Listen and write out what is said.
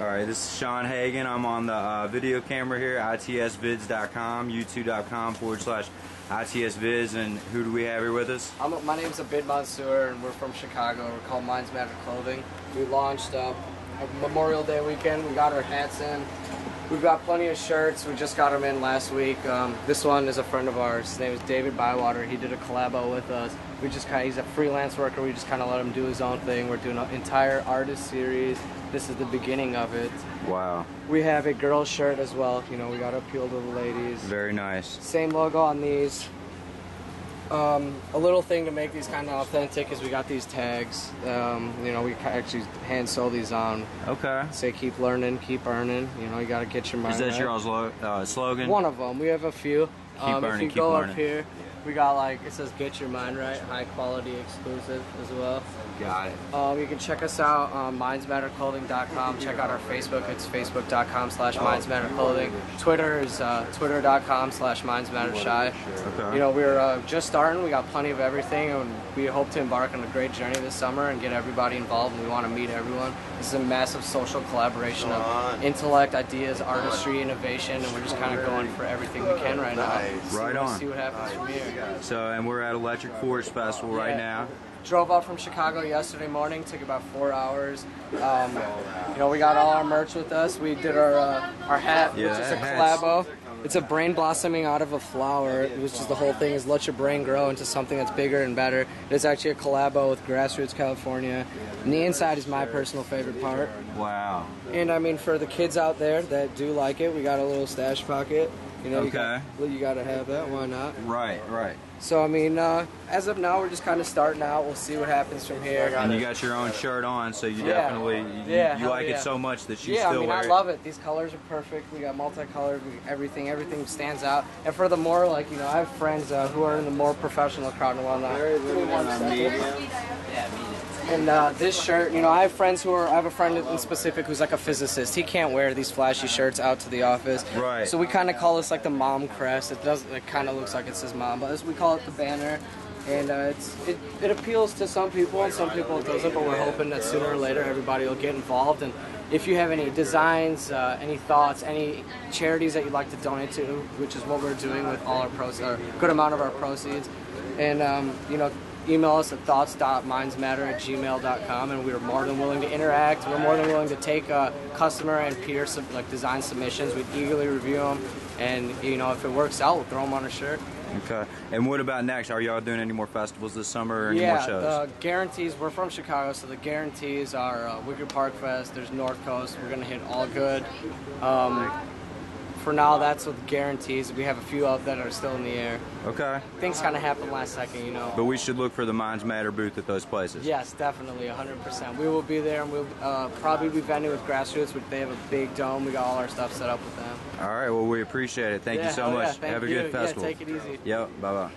All right, this is Sean Hagan. I'm on the uh, video camera here, itsvids.com, youtube.com forward slash itsvids. And who do we have here with us? I'm, my name's Abid Mansour, and we're from Chicago. We're called Minds Matter Clothing. We launched uh, Memorial Day weekend. We got our hats in. We've got plenty of shirts. We just got them in last week. Um, this one is a friend of ours. His name is David Bywater. He did a collabo with us. We just kind of, he's a freelance worker. We just kind of let him do his own thing. We're doing an entire artist series. This is the beginning of it. Wow. We have a girl shirt as well. You know, we got to appeal to the ladies. Very nice. Same logo on these. Um, a little thing to make these kind of authentic is we got these tags. Um, you know, we actually hand sew these on. Okay. Say keep learning, keep earning. You know, you got to get your mind. Is that right. your uh, slogan? One of them. We have a few. Keep um, earning, if you keep go learning. up here, we got like it says "Get Your Mind Right," high quality exclusive as well. Got it. Um, you can check us out on mindsmatterclothing.com. Check out our Facebook. It's facebook.com slash mindsmatterclothing. Twitter is uh, twitter.com slash mindsmattershy. Okay. You know, we're uh, just starting. We got plenty of everything, and we hope to embark on a great journey this summer and get everybody involved. And we want to meet everyone. This is a massive social collaboration of intellect, ideas, artistry, innovation, and we're just kind of going for everything we can right now. See Right on. See what happens from here. So, and we're at Electric Forest Festival right Yeah. now. Drove up from Chicago yesterday morning. Took about four hours. Um, you know, we got all our merch with us. We did our uh, our hat, Yeah, which is a collabo. It's a brain blossoming out of a flower, which is the whole thing is let your brain grow into something that's bigger and better. It's actually a collabo with Grassroots California. And the inside is my personal favorite part. Wow. And I mean, for the kids out there that do like it, we got a little stash pocket. You know, you, got, Okay. well, you got to have that. Why not? Right, right. So I mean, uh, as of now, we're just kind of starting out. We'll see what happens from here. And you got your own shirt on, so you Yeah. definitely you, Yeah, you like yeah. it so much that you yeah, I still mean, wear I it. love it. These colors are perfect. We got multicolored, we, everything, everything stands out. And for the more, like, you know, I have friends uh, who are in the more professional crowd and whatnot. Give me one second. And uh, this shirt, you know, I have friends who are. I have a friend in specific who's like a physicist. He can't wear these flashy shirts out to the office. Right. So we kind of call this like the mom crest. It does. It kind of looks like it says mom, but we call it the banner. And uh, it's it, it appeals to some people and some people it doesn't. But we're hoping that sooner or later everybody will get involved. And if you have any designs, uh, any thoughts, any charities that you'd like to donate to, which is what we're doing with all our proceeds, a good amount of our proceeds, and um, you know email us at thoughts.mindsmatter at gmail.com and we're more than willing to interact we're more than willing to take uh, customer and peer sub- like design submissions we eagerly review them and you know if it works out we'll throw them on a shirt Okay. And what about next? Are y'all doing any more festivals this summer or any yeah more shows? the guarantees we're from chicago so the guarantees are uh, Wicker Park Fest there's north coast we're gonna hit all good um, for now that's with guarantees we have a few of that are still in the air okay. things kind of happen last second you know But we should look for the Minds Matter booth at those places. Yes, definitely, 100%. We will be there, and we'll uh, probably be vending with Grassroots, which they have a big dome. We got all our stuff set up with them. All right. Well, we appreciate it. Thank Yeah, you so yeah, much. Have a you. good festival. Yeah, take it easy. Yep. Bye bye.